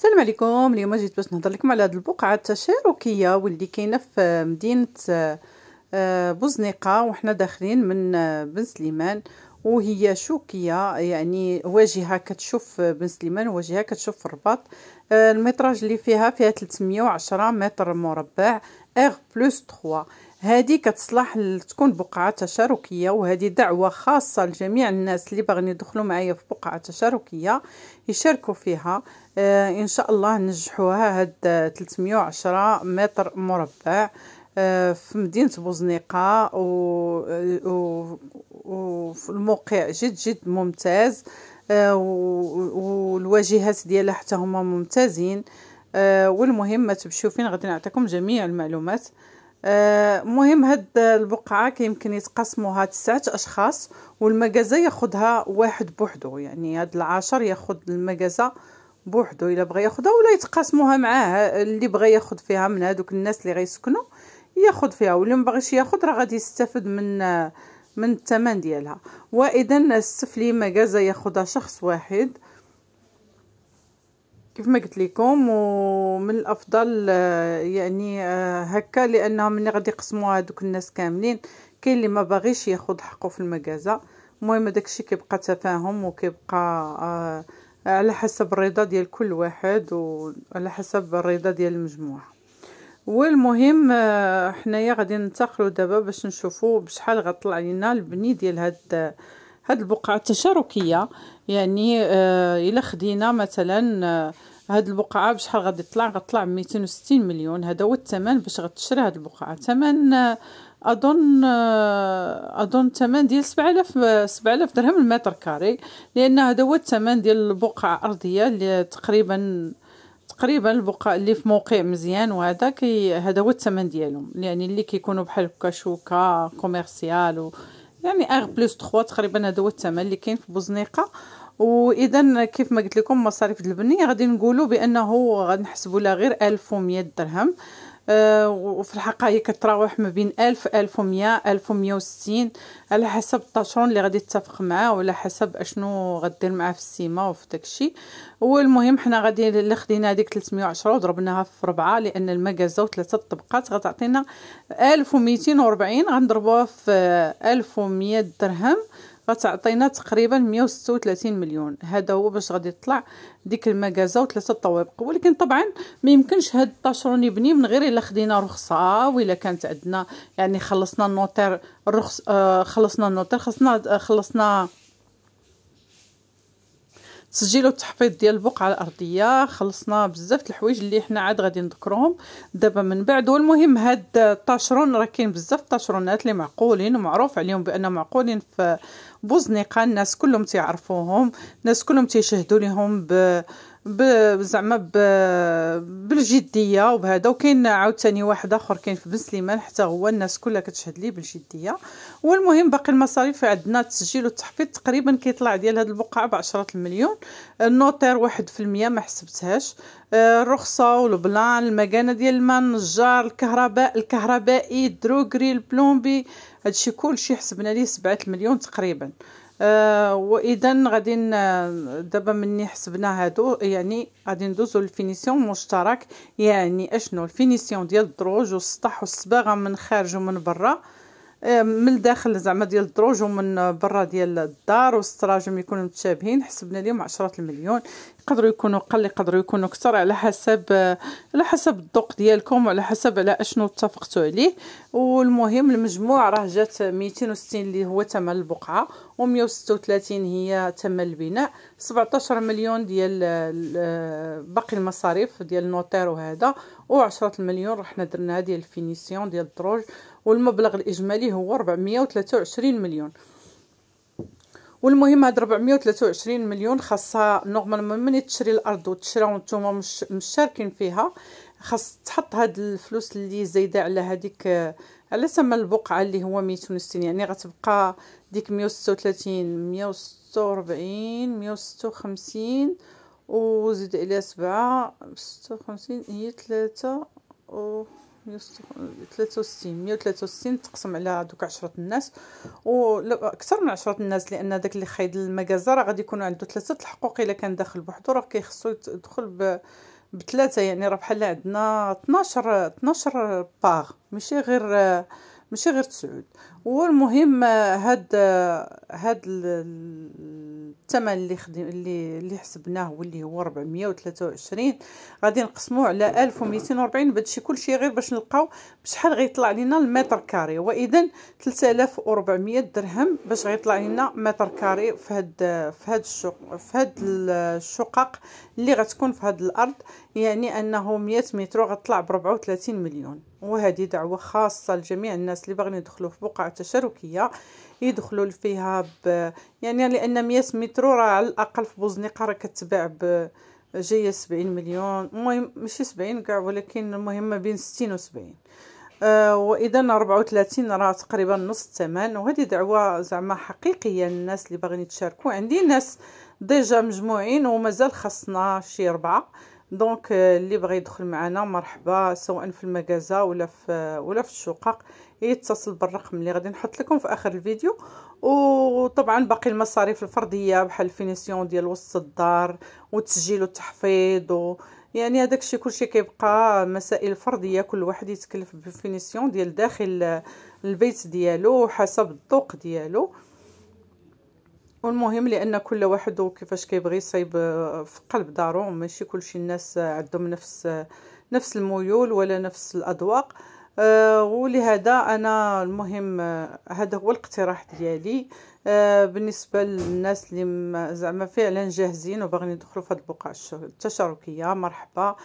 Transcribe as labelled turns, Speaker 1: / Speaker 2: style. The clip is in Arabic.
Speaker 1: السلام عليكم. اليوم جيت باش نهضر لكم على هذه البقعة التشاركية واللي كاينة في مدينة آه، بوزنيقة وحنا داخلين من آه، بن سليمان وهي شوكية يعني واجهة كتشوف بن سليمان وواجهه كتشوف الرباط. آه، المتراج اللي فيها فيها 310 متر مربع اغ بلس 3 هذه كتصلح تكون بقعة تشاركية وهذه دعوة خاصة لجميع الناس اللي باغيين يدخلوا معايا في بقعة تشاركية يشاركوا فيها. آه إن شاء الله نجحوها هاد 310 متر مربع آه في مدينة بوزنيقة وفي الموقع جد جد ممتاز آه والواجهات ديالها حتى هما ممتازين. آه والمهم ما تمشيو فين غادي نعطيكم جميع المعلومات. مهم هاد البقعة كيمكن يتقسموها تسعة أشخاص والمجازة ياخدها واحد بوحدو. يعني هاد العشر ياخد المجازة بوحدو إلا بغى ياخدها ولا يتقاسموها معاه. اللي بغى ياخد فيها من هادوك الناس اللي غيسكنوا ياخد فيها واللي مبغيش ياخد راه غادي يستافد من من الثمن ديالها. واذا السفلي مجازة ياخدها شخص واحد كيف ما قلت لكم ومن الأفضل يعني هكا لأنه ملي غادي يقسموها هذوك الناس كاملين. كاين اللي ما باغيش ياخذ حقه في المجازة المهم داكشي كيبقى تفاهم وكيبقى آه على حسب الرضا ديال كل واحد وعلى حسب الرضا ديال المجموعة. والمهم آه، حنايا غادي ننتقلوا دابا باش نشوفوا بشحال غطلع لينا البني ديال هاد هاد البقعة التشاركية. يعني آه إلا خدينا مثلا آه هاد البقعة بشحال غادي تطلع؟ غطلع 260 مليون. هذا هو الثمن باش غتشري هاد البقعة. ثمن آه أظن آه، أظن الثمن ديال 7000 7000 درهم ال mètre carré. لأن هذا هو الثمن ديال البقعة ارضيه اللي تقريبا تقريبا البقعة اللي في موقع مزيان. وهذا كي هذا هو الثمن ديالهم. يعني اللي كيكونوا بحال هكا شوكة commercial و يعني R plus 3 تقريبا هذا هو الثمن اللي كاين في بوزنيقة. واذا كيف ما قلت لكم مصاريف البنية غادي نقولوا بأنه غادي نحسبوا لها غير 1100 درهم. وفي الحقيقة هي كتراوح ما بين ألف ألف ومية ألف ومية وستين على حسب الطاشرون اللي غادي تتفق معاه وعلى حسب أشنو غدير معاه في السيما وفي داكشي. والمهم حنا غادي اللي خدينا هذيك 310 وضربناها في ربعة لأن المكازا وثلاثه طبقات غتعطينا 1240 غنضربوها في 1100 درهم. غتعطينا تقريبا 136 مليون. هذا هو باش غادي تطلع ديك المكازه وثلاثة طوابق. ولكن طبعا ما يمكنش هاد الطاشرون يبني من غير إلا خدينا رخصة ولا كانت عندنا يعني خلصنا النوتير الرخص آه خلصنا النوتير خلصنا آه خلصنا تسجيل والتحفيظ ديال البقعه الأرضية. خلصنا بزاف الحوايج اللي حنا عاد غادي نذكرهم. دابا من بعد والمهم هاد الطاشرون راه كاين بزاف طاشرونات اللي معقولين ومعروف عليهم بأن معقولين في بوزنيقة. الناس كلهم تيعرفوهم الناس كلهم تيشهدوا لهم ب زعما بالجدية وبهذا. وكاين عاوتاني واحد آخر كاين في بن سليمان حتى هو الناس كلها كتشهد ليه بالجدية. والمهم باقي المصاريف عندنا التسجيل والتحفيظ تقريبا كيطلع ديال هاد البقعة بعشرة المليون. ال notaire واحد في المية ما حسبتهاش. آه، الرخصة وال plan المكانة ديال الماء النجار الكهرباء الكهربائي ال droguerie ال plombier. هادشي كلشي حسبنا ليه سبعة المليون تقريبا. آه واذا غادي دابا مني حسبنا هادو يعني غادي ندوزو لل finition مشترك يعني أشنو؟ ال finition ديال الدروج والسطح والصباغه من خارج ومن برا. آه من الداخل زعما ديال الدروج ومن برا ديال الدار والشراجم يكونوا متشابهين حسبنا لهم عشرة المليون. يقدروا يكونوا قل يقدروا يكونوا أكثر على حسب على حسب الذوق ديالكم وعلى حسب على أشنو اتفقتوا عليه. والمهم المجموع راه جات 260 اللي هو ثمن البقعة و136 هي ثمن البناء. 17 مليون ديال باقي المصاريف ديال ال notaire وهذا و10 المليون رحنا درنا ديال ال finition ديال الدروج. والمبلغ الإجمالي هو 423 مليون. والمهم هاد 423 مليون خاصها normalement من تشري الأرض وتشرا وأنتم مش مشاركين فيها خاص تحط هاد الفلوس اللي زايدة على هذيك على ثمن البقعة اللي هو 260 يعني غتبقى ديك 136 146 156 وزيد عليها سبعة ستة وخمسين هي ثلاثة و 63 163 تقسم على دوك عشرة الناس. و أكثر من عشرة الناس لأن داك اللي خايد المكازا راه غادي يكونوا عنده ثلاثة الحقوق إلا كان داخل بوحدو. راه كيخصو يدخل ب بثلاثة يعني راه بحال عندنا 12 12 باغ. ماشي غير ماشي غير تسعود. والمهم هاد هاد الثمن اللي خدم اللي اللي حسبناه واللي هو 423 غادي نقسموه على 1240 بهادشي كلشي غير باش نلقاو بشحال غيطلع لينا ال mètre carré. واذا 3400 درهم باش غيطلع لينا mètre carré في هاد في هاد الشق في هاد الشقق اللي غتكون في هاد الأرض. يعني أنه 100 متر غتطلع ب 34 مليون. وهذه دعوة خاصة لجميع الناس اللي باغيين يدخلوا في بقعه تشاركية يدخلوا فيها ب يعني لأن 100 مترو راه على الأقل في بوزنيقة راه كتباع ب جاية 70 مليون. المهم ماشي 70 كاع ولكن المهم ما بين 60 و 70 آه وإذا 34 راه تقريبا نص الثمن. وهذه دعوة زعما حقيقية للناس اللي باغيين يتشاركوا. عندي ناس déjà مجموعين ومازال خاصنا شي اربعه donc اللي بغى يدخل معنا مرحبا سواء في المجازة ولا في ولا في الشقق يتصل بالرقم اللي غادي نحط لكم في آخر الفيديو. وطبعا باقي المصاريف الفردية بحال ال finition ديال وسط الدار وتسجيل والتحفيظ و يعني هذاك الشيء كلشي كيبقى مسائل فردية كل واحد يتكلف بال finition ديال داخل البيت ديالو حسب الذوق ديالو. والمهم لأن كل واحد وكيفاش كيبغي يصايب في قلب دارو ماشي كلشي الناس عندهم نفس نفس الميول ولا نفس الأذواق. أه ولهذا أنا المهم هذا هو الاقتراح ديالي. أه بالنسبة للناس اللي زعما فعلا جاهزين وباغيين يدخلوا في هذه البقعة التشاركية مرحبا.